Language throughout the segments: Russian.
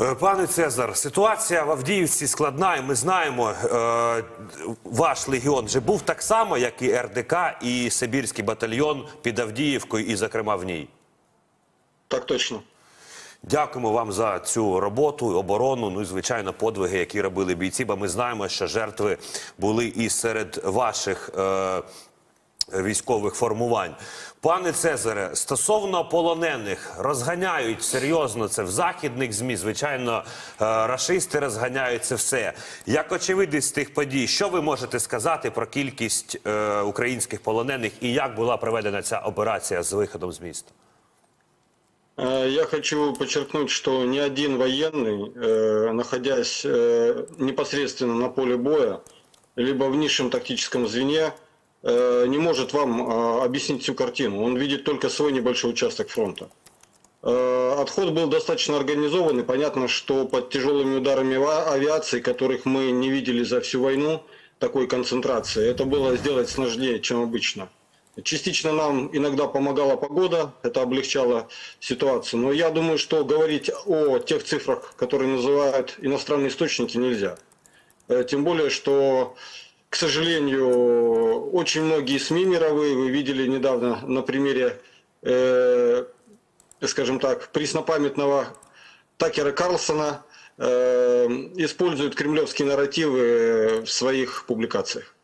Е, Пане Цезар, ситуація в Авдіївці складна, і ми знаємо, е, ваш легіон же був так само, як і РДК, і Сибірський батальйон під Авдіївкою, і, зокрема, в ній. Так точно. Дякуємо вам за цю роботу, оборону, ну і звичайно, подвиги, які робили бійці. Бо ми знаємо, що жертви були і серед ваших е, військових формувань. Пане Цезаре, стосовно полонених, розганяють серйозно це в західних змі. Звичайно, е, рашисти розганяють це все. Як очевидець тих подій, що ви можете сказати про кількість е, українських полонених і як була проведена ця операція з виходом з міста? Э, Я хочу подчеркнуть, что ни один военный, э, находясь э, непосредственно на поле боя, либо в низшем тактическом звене, э, не может вам э, объяснить всю картину. Он видит только свой небольшой участок фронта. Э, Отход был достаточно организован, и понятно, что под тяжелыми ударами авиации, которых мы не видели за всю войну, такой концентрации, это было сделать сложнее, чем обычно. Частично нам иногда помогала погода, это облегчало ситуацию. Но я думаю, что говорить о тех цифрах, которые называют иностранные источники, нельзя. Э, Тем более, что, к сожалению, очень многие СМИ мировые, вы видели недавно на примере, э, скажем так, преснопамятного Такера Карлсона, э, используют кремлевские нарративы в своих публикациях.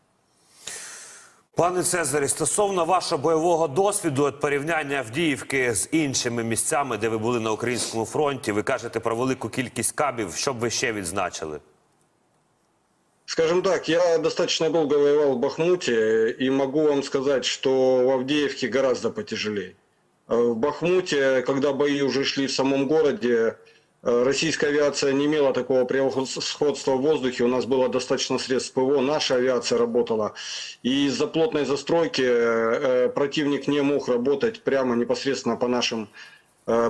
Пане Цезарі, стосовно вашого бойового досвіду, от порівняння Авдіївки з іншими місцями, де ви були на українському фронті, ви кажете про велику кількість кабів. Що б ви ще відзначили? Скажем так, я достаточно долго воевал в Бахмуте и могу вам сказать, что в Авдеевке гораздо потяжелее. Э, В Бахмуте, когда бои уже шли в самом городе, э, российская авиация не имела такого превосходства в воздухе, у нас было достаточно средств ПВО, наша авиация работала. И из-за плотной застройки э, противник не мог работать прямо непосредственно по нашим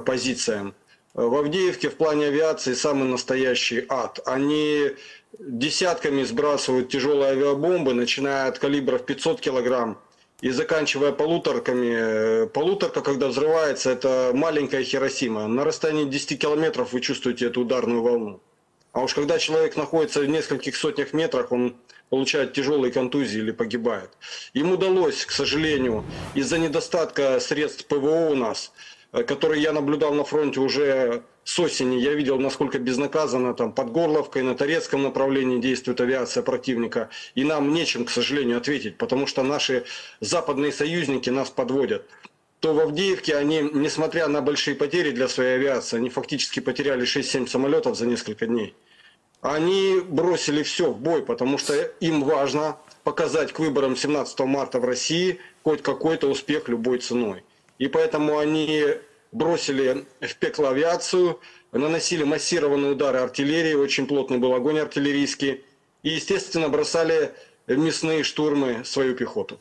позициям. В Авдеевке в плане авиации самый настоящий ад. Они десятками сбрасывают тяжелые авиабомбы, начиная от калибров 500 килограмм и заканчивая полуторками. Полуторка, когда взрывается, это маленькая Хиросима. На расстоянии 10 километров вы чувствуете эту ударную волну. А уж когда человек находится в нескольких сотнях метрах, он получает тяжелые контузии или погибает. Им удалось, к сожалению, из-за недостатка средств ПВО у нас, которые я наблюдал на фронте уже с осени, я видел, насколько безнаказанно там под Горловкой, на Торецком направлении действует авиация противника. И нам нечем, к сожалению, ответить, потому что наши западные союзники нас подводят то в Авдеевке они, несмотря на большие потери для своей авиации, они фактически потеряли 6-7 самолетов за несколько дней. Они бросили все в бой, потому что им важно показать к выборам 17 марта в России хоть какой-то успех любой ценой. И поэтому они бросили в пекло авиацию, наносили массированные удары артиллерии, очень плотный был огонь артиллерийский, и, естественно, бросали мясные штурмы свою пехоту.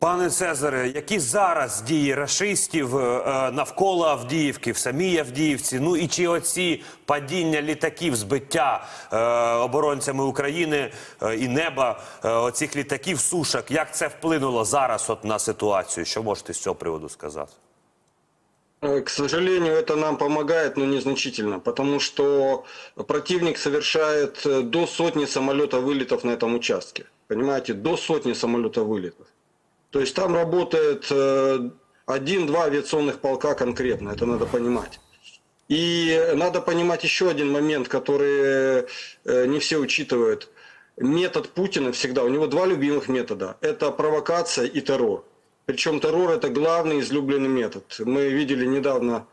Пане Цезаре, які зараз дії рашистів е, е, навколо Авдіївки, в самій Авдіївці? Ну і чи оці падіння літаків, збиття е, оборонцями України е, і неба е, оцих літаків сушок, як це вплинуло зараз от на ситуацію? Що можете з цього приводу сказати? Э, К сожалению, это нам помогает, но незначительно, потому что противник совершает э, до сотни самолетов вылетов на этом участке. Понимаете, до сотни самолетов вылетов. То есть там работает э, один-два авиационных полка конкретно, это надо понимать. И надо понимать еще один момент, который э, не все учитывают. Метод Путина всегда, у него два любимых метода. Это провокация и террор. Причем террор это главный излюбленный метод. Мы видели недавно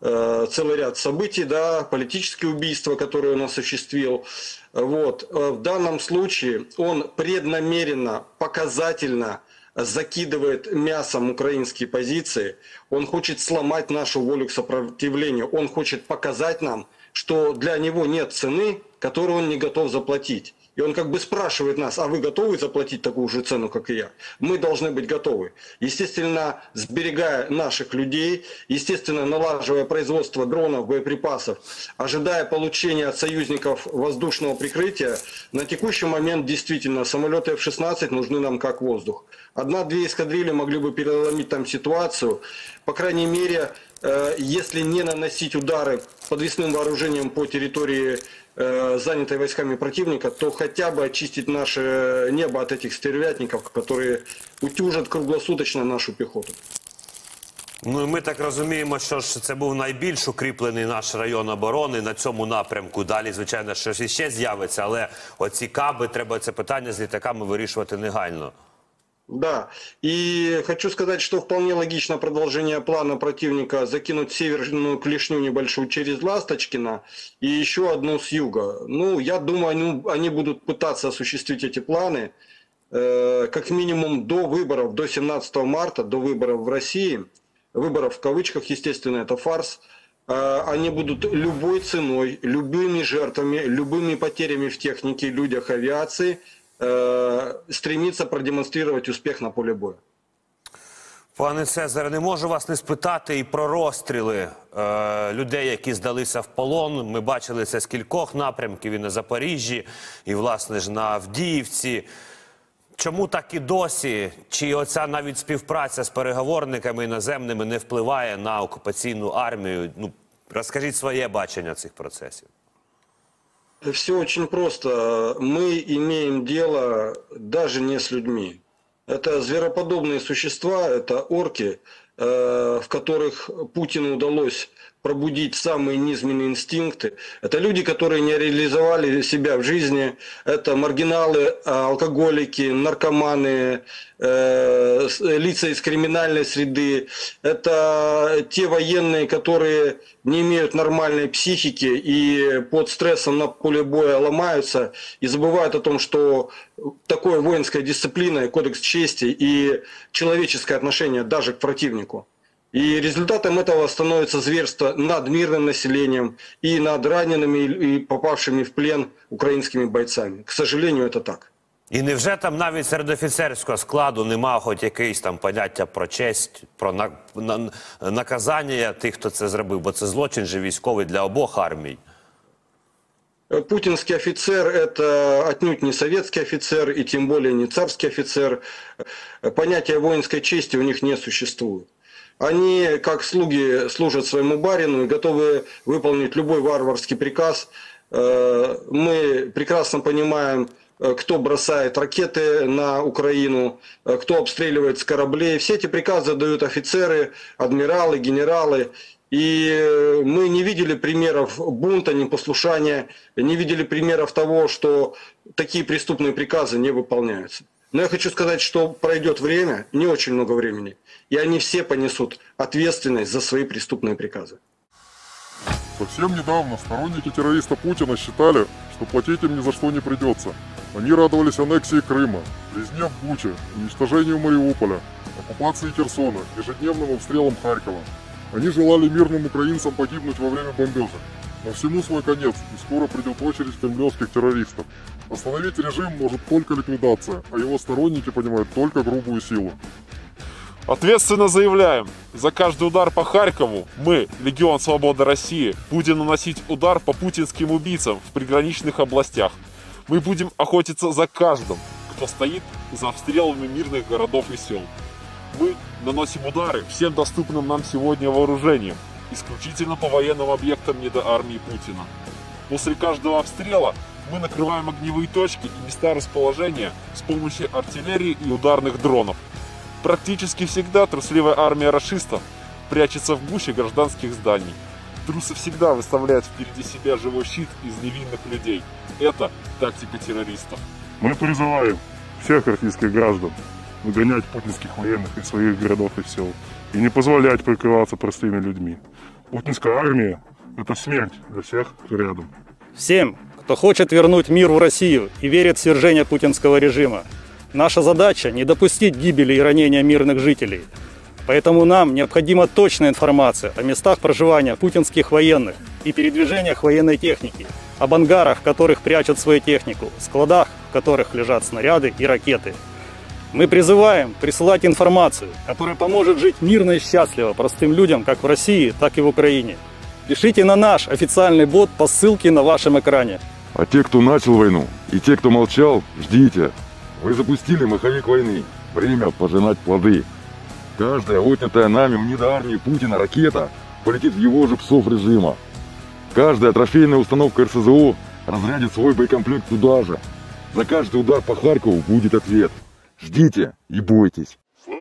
э, целый ряд событий, да, политические убийства, которые он осуществил. Вот. В данном случае он преднамеренно, показательно закидывает мясом украинские позиции. Он хочет сломать нашу волю к сопротивлению. Он хочет показать нам, что для него нет цены, которую он не готов заплатить. И он как бы спрашивает нас, а вы готовы заплатить такую же цену, как и я? Мы должны быть готовы. Естественно, сберегая наших людей, естественно, налаживая производство дронов, боеприпасов, ожидая получения от союзников воздушного прикрытия, на текущий момент действительно самолеты F-16 нужны нам как воздух. Одна-две эскадрильи могли бы переломить там ситуацию. По крайней мере, э, если не наносить удары подвесным вооружением по территории, э, занятой войсками противника, то хотя бы очистить наше небо от этих стервятников, которые утюжат круглосуточно нашу пехоту. Ну і ми так розуміємо, що ж це був найбільш укріплений наш район оборони на цьому напрямку. Далі, звичайно, щось іще з'явиться, але оці каби треба це питання з літаками вирішувати негайно. Да, и хочу сказать, что вполне логично продолжение плана противника закинуть северную клешню небольшую через Ласточкино и еще одну с юга. Ну, я думаю, они, они будут пытаться осуществить эти планы э, как минимум до выборов, до 17 марта, до выборов в России. Выборов в кавычках, естественно, это фарс. Э, они будут любой ценой, любыми жертвами, любыми потерями в технике, людях, авиации э, стремиться продемонстрировать успех на поле боя. Пане Цезаре, не можу вас не спитати і про розстріли е, людей, які здалися в полон. Ми бачили це з кількох напрямків і на Запоріжжі, і власне ж на Авдіївці. Чому так і досі? Чи оця навіть співпраця з переговорниками іноземними не впливає на окупаційну армію? Ну розкажіть своє бачення цих процесів. Все очень просто. Мы имеем дело даже не с людьми. Это звероподобные существа, это орки, э, в которых Путину удалось пробудить самые низменные инстинкты. Это люди, которые не реализовали себя в жизни. Это маргиналы, алкоголики, наркоманы, э, лица из криминальной среды. Это те военные, которые не имеют нормальной психики и под стрессом на поле боя ломаются и забывают о том, что такое воинская дисциплина кодекс чести и человеческое отношение даже к противнику. И результатом этого становится зверство над мирным населением и над ранеными и попавшими в плен украинскими бойцами. К сожалению, это так. І невже там навіть серед офіцерського складу нема хоч якийсь там поняття про честь, про на, на, наказання тих, хто це зробив? Бо це злочин же військовий для обох армій. Путинский офицер – это отнюдь не советский офицер и тем более не царский офицер. Понятия воинской чести у них не существует. Они, как слуги, служат своему барину и готовы выполнить любой варварский приказ. Э, Мы прекрасно понимаем, э, кто бросает ракеты на Украину, э, кто обстреливает с кораблей. Все эти приказы дают офицеры, адмиралы, генералы. И мы не видели примеров бунта, непослушания, не видели примеров того, что такие преступные приказы не выполняются. Но я хочу сказать, что пройдет время, не очень много времени, и они все понесут ответственность за свои преступные приказы. Совсем недавно сторонники террориста Путина считали, что платить им ни за что не придется. Они радовались аннексии Крыма, резне в Буче, уничтожению Мариуполя, оккупации Херсона, ежедневным обстрелам Харькова. Они желали мирным украинцам погибнуть во время бомбежек. Но всему свой конец, и скоро придет очередь кремлевских террористов. Остановить режим может только ликвидация, а его сторонники понимают только грубую силу. Ответственно заявляем, за каждый удар по Харькову мы, Легион Свободы России, будем наносить удар по путинским убийцам в приграничных областях. Мы будем охотиться за каждым, кто стоит за обстрелами мирных городов и сел. Мы наносим удары всем доступным нам сегодня вооружением, исключительно по военным объектам недоармии Путина. После каждого обстрела мы накрываем огневые точки и места расположения с помощью артиллерии и ударных дронов. Практически всегда трусливая армия расистов прячется в гуще гражданских зданий. Трусы всегда выставляют впереди себя живой щит из невинных людей. Это тактика террористов. Мы призываем всех российских граждан выгонять путинских военных из своих городов и сел и не позволять прикрываться простыми людьми. Путинская армия – это смерть для всех, кто рядом. Всем, кто хочет вернуть мир в Россию и верит в свержение путинского режима, наша задача не допустить гибели и ранения мирных жителей. Поэтому нам необходима точная информация о местах проживания путинских военных и передвижениях военной техники, об ангарах, в которых прячут свою технику, складах, в которых лежат снаряды и ракеты. Мы призываем присылать информацию, которая поможет жить мирно и счастливо простым людям как в России, так и в Украине. Пишите на наш официальный бот по ссылке на вашем экране. А те, кто начал войну, и те, кто молчал, ждите. Вы запустили маховик войны. Время пожинать плоды. Каждая отнятая нами в недоармии Путина ракета полетит в его же псов режима. Каждая трофейная установка РСЗО разрядит свой боекомплект туда же. За каждый удар по Харькову будет ответ. Ждите и бойтесь.